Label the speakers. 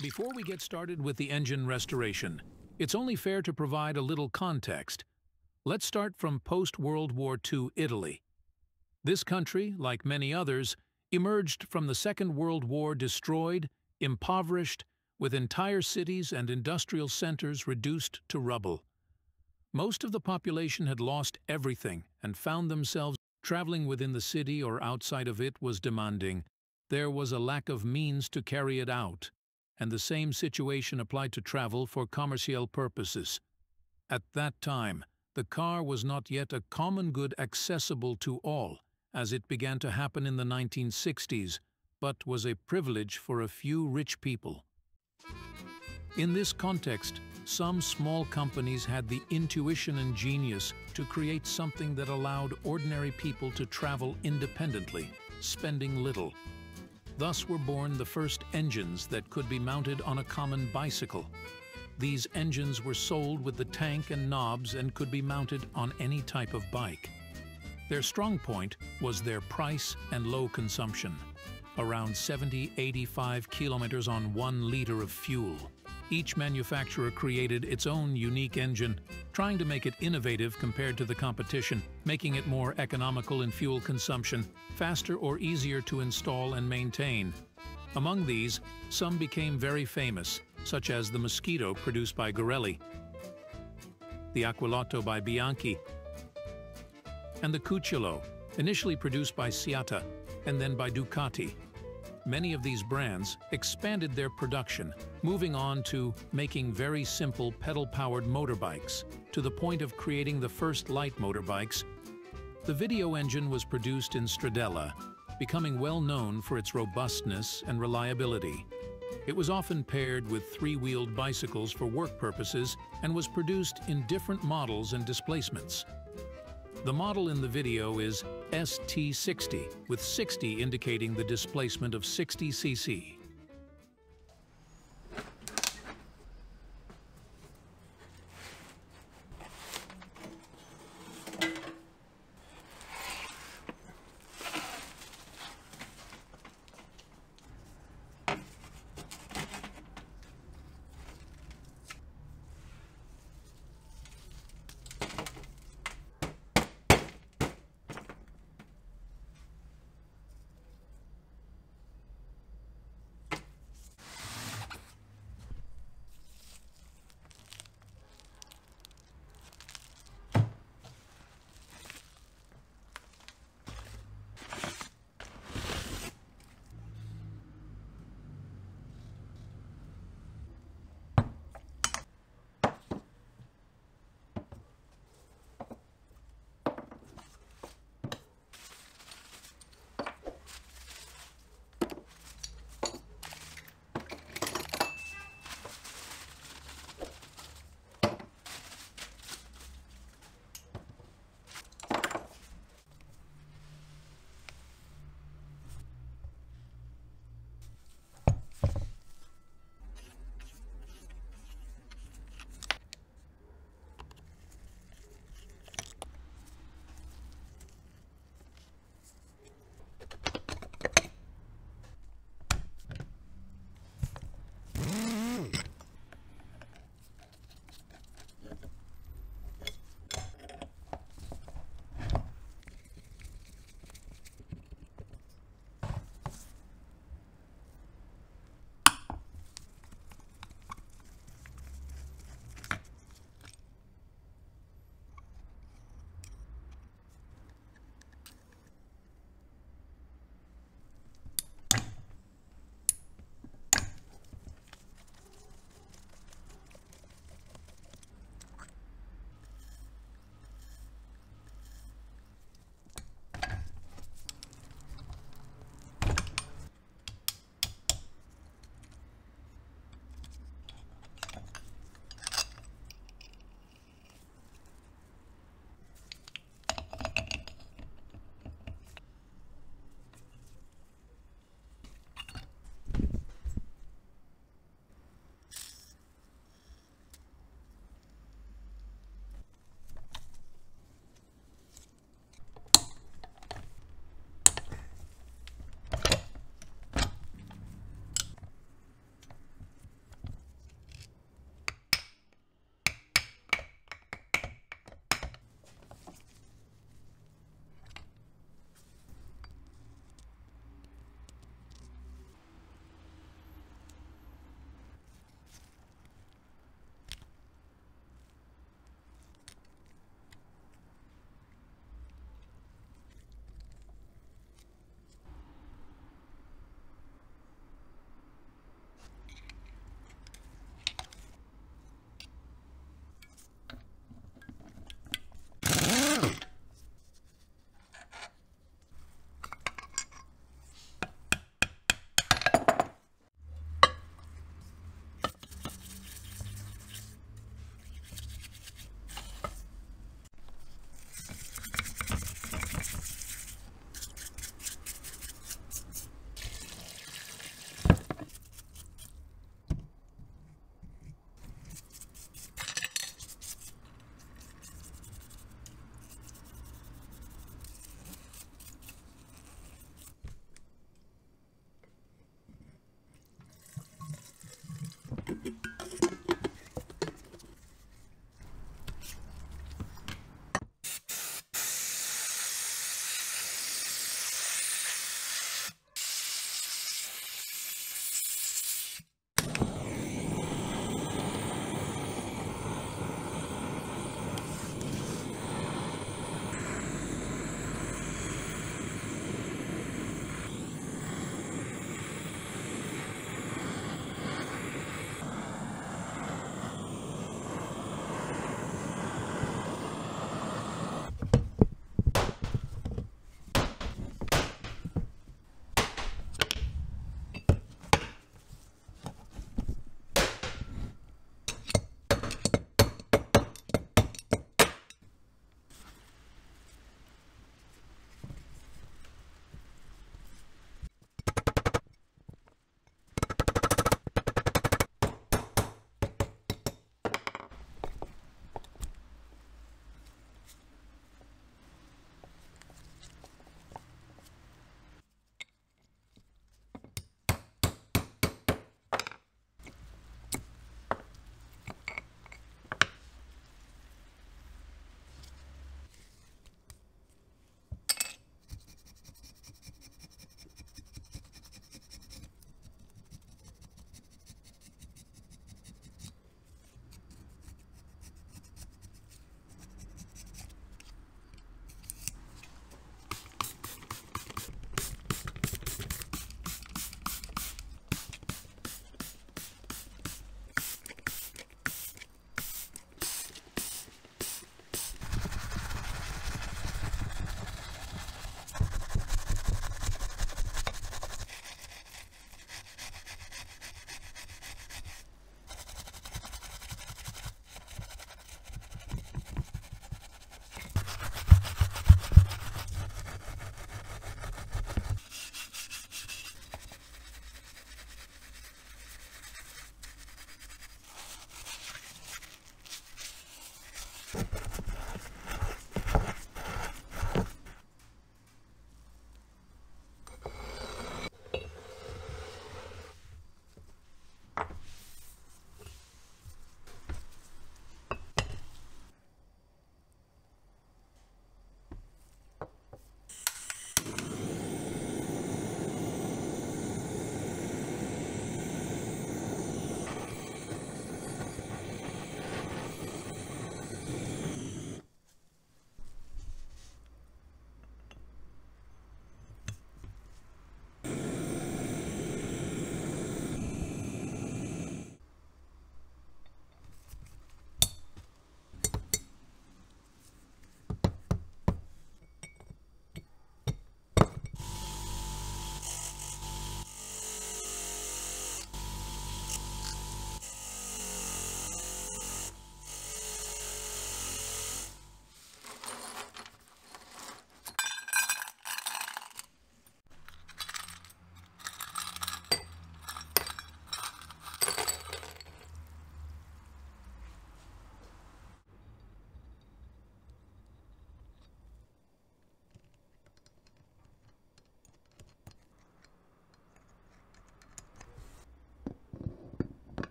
Speaker 1: Before we get started with the engine restoration, it's only fair to provide a little context. Let's start from post-World War II Italy. This country, like many others, emerged from the Second World War destroyed, impoverished, with entire cities and industrial centers reduced to rubble. Most of the population had lost everything and found themselves traveling within the city or outside of it was demanding. There was a lack of means to carry it out, and the same situation applied to travel for commercial purposes. At that time, the car was not yet a common good accessible to all, as it began to happen in the 1960s, but was a privilege for a few rich people. In this context, some small companies had the intuition and genius to create something that allowed ordinary people to travel independently, spending little. Thus were born the first engines that could be mounted on a common bicycle. These engines were sold with the tank and knobs and could be mounted on any type of bike. Their strong point was their price and low consumption, around 70-85 kilometers on one liter of fuel. Each manufacturer created its own unique engine, trying to make it innovative compared to the competition, making it more economical in fuel consumption, faster or easier to install and maintain. Among these, some became very famous, such as the Mosquito produced by Garelli, the Aquilotto by Bianchi, and the Cucciolo, initially produced by SIATA and then by Ducati many of these brands expanded their production, moving on to making very simple pedal-powered motorbikes, to the point of creating the first light motorbikes. The video engine was produced in Stradella, becoming well known for its robustness and reliability. It was often paired with three-wheeled bicycles for work purposes and was produced in different models and displacements. The model in the video is ST60, with 60 indicating the displacement of 60 cc.